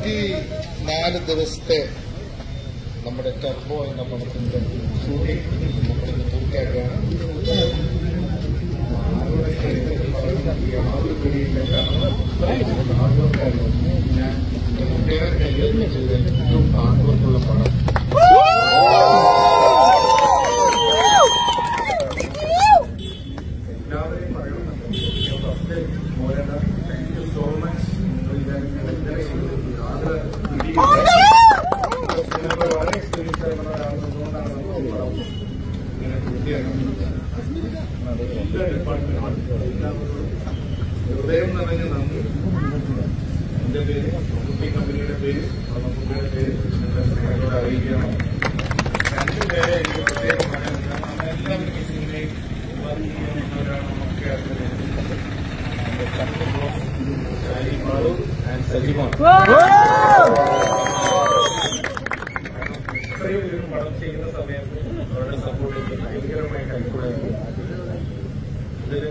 നൂറ്റി നാല് ദിവസത്തെ നമ്മുടെ ടെർബോ എന്ന പടത്തിന്റെ ഷൂട്ടിംഗ് നമ്മളിന്ന് പൂർത്തിയാക്കുകയാണ്. കുട്ടികളെ കൈകാര്യം ചെയ്ത ഏറ്റവും ഹാർഡ്വർക്കുള്ള പടം എല്ലാവരെയും പറയണമെന്നുണ്ട് ഹൃദയം നിറഞ്ഞ നന്ദി എന്റെ പേര് മമ്മൂട്ടി കമ്പനിയുടെ പേര് മമ്മൂട്ടിയുടെ പേര് നിങ്ങളുടെ സ്നേഹത്തോടെ അറിയിക്കണം രണ്ടുപേരെ എനിക്ക് പ്രത്യേകം പറയാൻ എല്ലാവരും ഈ സിനിമയിൽ ഒക്കെ മാളു ആൻഡ് സജിമോൻ ഇത്രയും ഒരു പടം ചെയ്യുന്ന സമയത്ത് അവരുടെ സപ്പോർട്ട് എനിക്ക് ഭയങ്കരമായി കൈക്കൂടായിരുന്നു ഇതിന്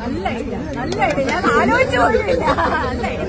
നല്ല ഐഡിയ നല്ല ഐഡിയ ഞാൻ ആലോചിച്ചു പോലുമില്ല നല്ല ഐഡിയ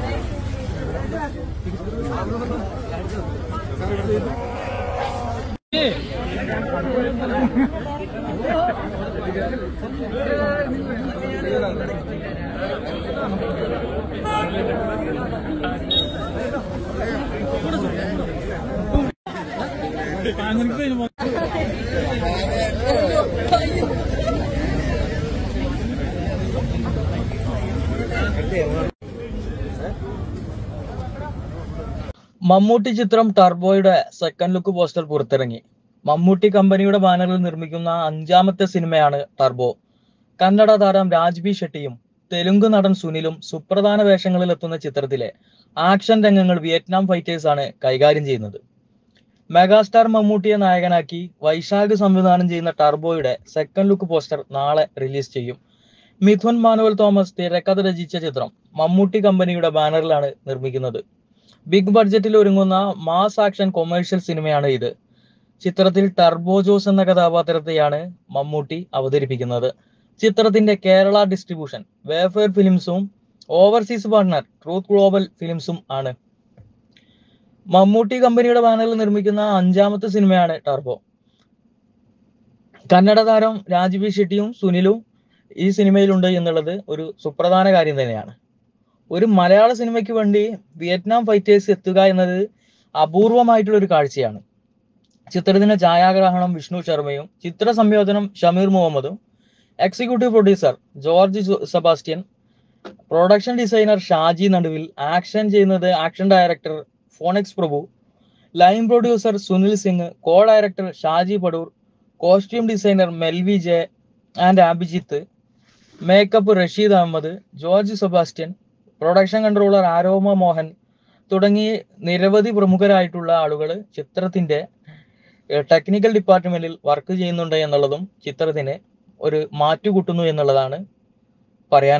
何で? മമ്മൂട്ടി ചിത്രം ടർബോയുടെ സെക്കൻഡ് ലുക്ക് പോസ്റ്റർ പുറത്തിറങ്ങി. മമ്മൂട്ടി കമ്പനിയുടെ ബാനറിൽ നിർമ്മിക്കുന്ന അഞ്ചാമത്തെ സിനിമയാണ് ടർബോ. കന്നഡ താരം രാജ്ബി ഷെട്ടിയും തെലുങ്ക് നടൻ സുനിലും സുപ്രധാന വേഷങ്ങളിൽ എത്തുന്ന ചിത്രത്തിലെ ആക്ഷൻ രംഗങ്ങൾ വിയറ്റ്നാം ഫൈറ്റേഴ്സ് ആണ് കൈകാര്യം ചെയ്യുന്നത്. മെഗാസ്റ്റാർ മമ്മൂട്ടിയെ നായകനാക്കി വൈശാഖ് സംവിധാനം ചെയ്യുന്ന ടർബോയുടെ സെക്കൻഡ് ലുക്ക് പോസ്റ്റർ നാളെ റിലീസ് ചെയ്യും. മിഥുൻ മാനുവൽ തോമസ് തിരക്കഥ രചിച്ച ചിത്രം മമ്മൂട്ടി കമ്പനിയുടെ ബാനറിലാണ് നിർമ്മിക്കുന്നത്. ബിഗ് ബഡ്ജറ്റിൽ ഒരുങ്ങുന്ന മാസ് ആക്ഷൻ കൊമേഴ്ഷ്യൽ സിനിമയാണ് ഇത്. ചിത്രത്തിൽ ടർബോ ജോസ് എന്ന കഥാപാത്രത്തെയാണ് മമ്മൂട്ടി അവതരിപ്പിക്കുന്നത്. ചിത്രത്തിന്റെ കേരള ഡിസ്ട്രിബ്യൂഷൻ വേഫെയർ ഫിലിംസും ഓവർസീസ് പാർട്ണർ ട്രൂത്ത് ഗ്ലോബൽ ഫിലിംസും ആണ്. മമ്മൂട്ടി കമ്പനിയുടെ ബാനറിൽ നിർമ്മിക്കുന്ന അഞ്ചാമത്തെ സിനിമയാണ് ടർബോ. കന്നഡ താരം രാജീവ് ഷെട്ടിയും സുനിലും ഈ സിനിമയിലുണ്ട് എന്നുള്ളത് ഒരു സുപ്രധാന കാര്യം തന്നെയാണ്. ഒരു മലയാള സിനിമയ്ക്ക് വേണ്ടി വിയറ്റ്നാം ഫൈറ്റേഴ്സ് എത്തുക എന്നത് അപൂർവമായിട്ടുള്ള ഒരു കാഴ്ചയാണ്. ചിത്രത്തിന്റെ ഛായാഗ്രഹണം വിഷ്ണു ശർമ്മയും ചിത്ര സംയോജനം ഷമീർ മുഹമ്മദും executive producer George Sebastian production designer Shaji Naduvil action ചെയ്യുന്നത് action director Phoenix Prabhu line producer Sunil Singh co director Shaji Padoor costume designer Melvy J and Abhijith makeup Rasheed Ahammed George Sebastian production controller Aroma Mohan തുടങ്ങി നിരവധി പ്രമുഖരായിട്ടുള്ള ആളുകൾ ചിത്രത്തിന്റെ technical ഡിപ്പാർട്ട്മെന്റിൽ work ചെയ്യുന്നുണ്ട് എന്നുള്ളതും ചിത്രത്തിന് ഒരു മാറ്റുകൂട്ടുന്നു എന്നുള്ളതാണ് പറയാൻ